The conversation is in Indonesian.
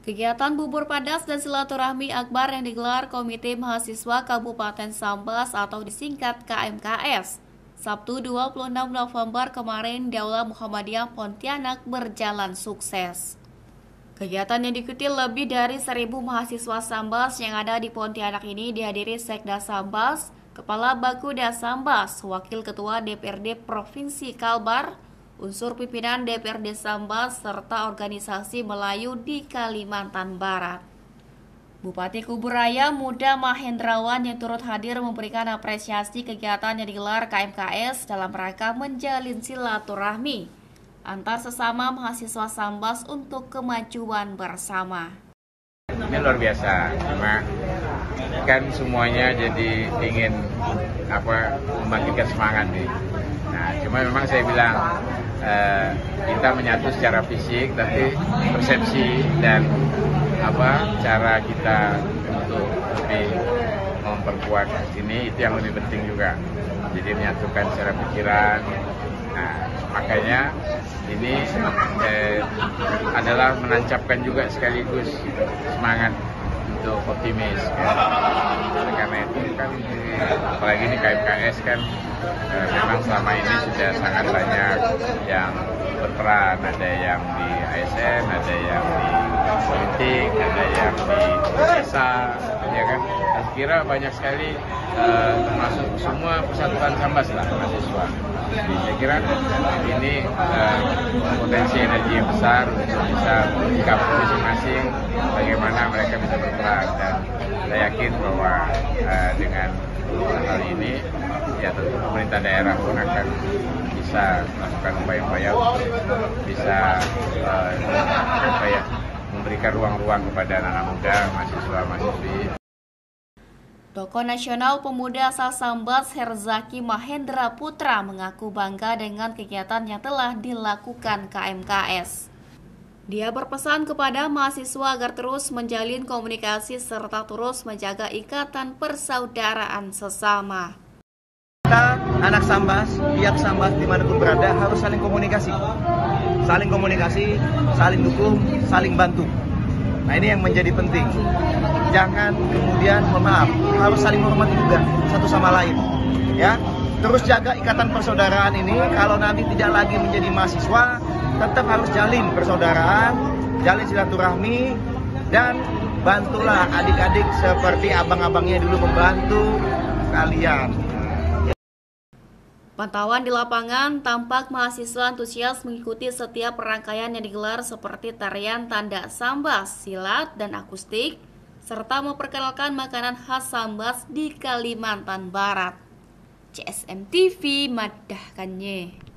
Kegiatan bubur padas dan silaturahmi akbar yang digelar Komite Mahasiswa Kabupaten Sambas atau disingkat KMKS Sabtu 26 November kemarin di Aula Muhammadiyah Pontianak berjalan sukses. Kegiatan yang diikuti lebih dari 1000 mahasiswa Sambas yang ada di Pontianak ini dihadiri Sekda Sambas, Kepala Bakuda Sambas, Wakil Ketua DPRD Provinsi Kalbar, unsur pimpinan DPRD Sambas, serta organisasi Melayu di Kalimantan Barat. Bupati Kuburaya Muda Mahendrawan yang turut hadir memberikan apresiasi kegiatan yang digelar KMKS dalam rangka menjalin silaturahmi antar sesama mahasiswa Sambas untuk kemajuan bersama. Ini luar biasa, cuma kan semuanya jadi ingin apa membangkitkan semangat nih. Nah, cuma memang saya bilang eh, kita menyatu secara fisik, tapi persepsi dan apa cara kita untuk lebih memperkuat ini itu yang lebih penting juga. Jadi menyatukan secara pikiran. Nah, makanya ini eh, adalah menancapkan juga sekaligus semangat untuk optimis kan. karena itu kan apalagi ini KMKS kan eh, selama ini sudah sangat banyak yang berperan. Ada yang di ASN ada yang di politik ada yang di desa ya kan? Saya kira banyak sekali eh, termasuk semua persatuan sambas lah mahasiswa. Jadi saya kira ini uh, potensi energi yang besar untuk bisa kampus masing-masing bagaimana mereka bisa berperan. Dan saya yakin bahwa uh, dengan hal ini ya tentu pemerintah daerah pun akan bisa melakukan upaya-upaya bisa uh, apa ya, memberikan ruang-ruang kepada anak-anak muda, mahasiswa-mahasiswi Tokoh Nasional Pemuda asal Sambas Herzaki Mahendra Putra mengaku bangga dengan kegiatan yang telah dilakukan KMKS. Dia berpesan kepada mahasiswa agar terus menjalin komunikasi serta terus menjaga ikatan persaudaraan sesama. Kita anak Sambas, pihak Sambas di mana pun berada harus saling komunikasi. Saling komunikasi, saling dukung, saling bantu. Nah ini yang menjadi penting. Jangan kemudian maaf, harus saling menghormati juga satu sama lain. Ya, terus jaga ikatan persaudaraan ini. Kalau nanti tidak lagi menjadi mahasiswa, tetap harus jalin persaudaraan, jalin silaturahmi, dan bantulah adik-adik seperti abang-abangnya dulu membantu kalian. Pantauan di lapangan tampak mahasiswa antusias mengikuti setiap rangkaian yang digelar seperti tarian tanda sambas, silat, dan akustik, serta memperkenalkan makanan khas sambas di Kalimantan Barat. CSM TV madahkannya.